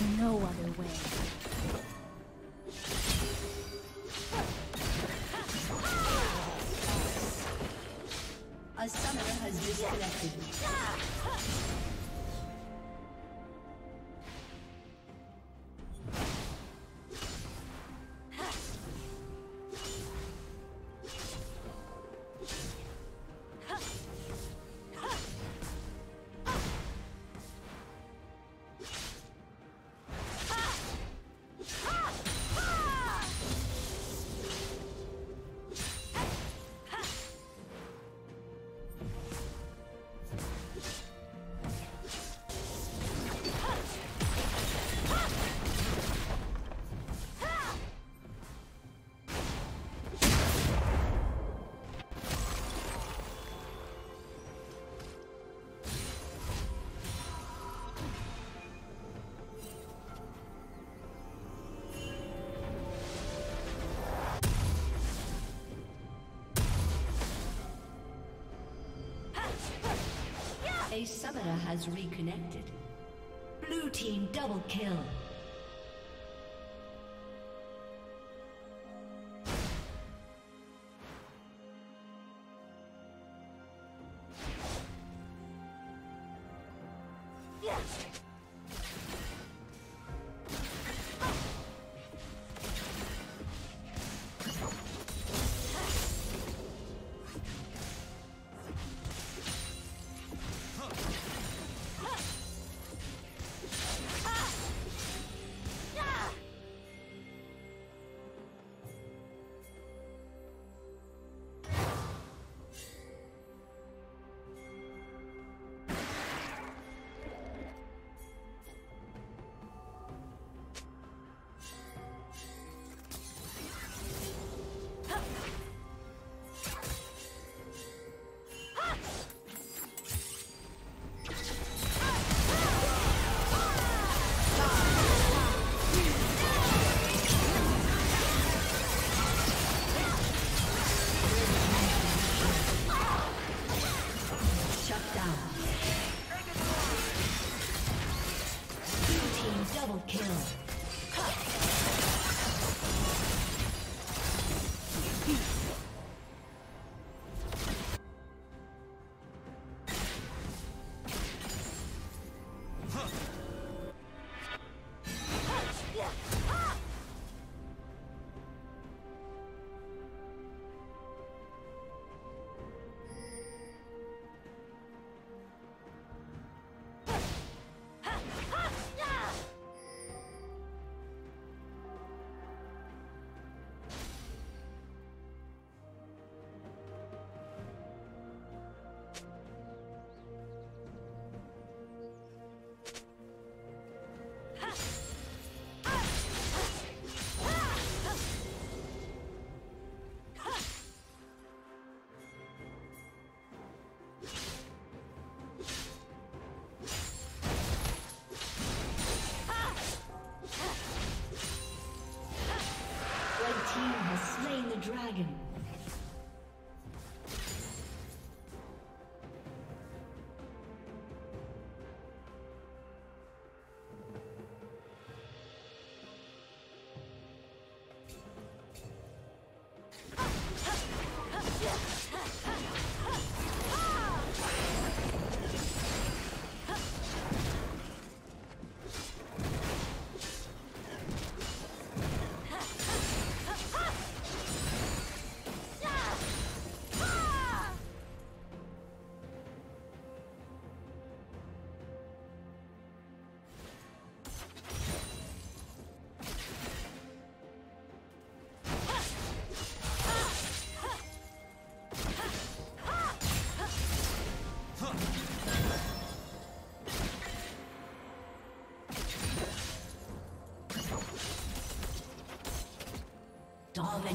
No other way. A summoner has disconnected. A summoner has reconnected. Blue team double kill.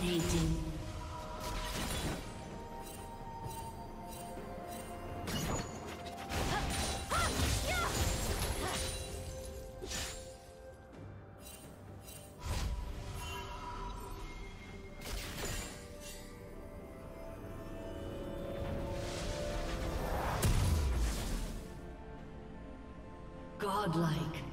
Dominating. Godlike.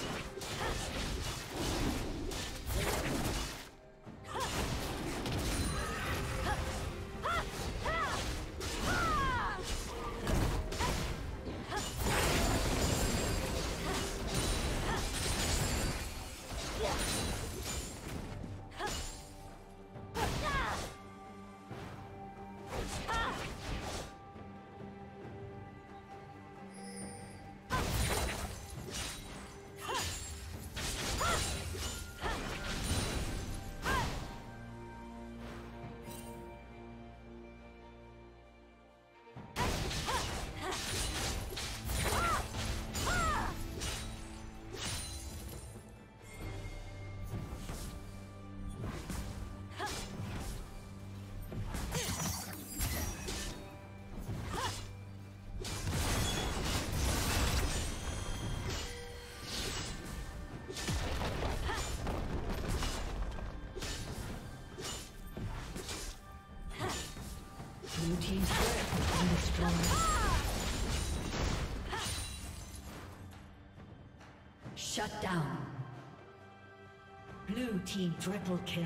Team's turret has been destroyed. Shut down. Blue team triple kill.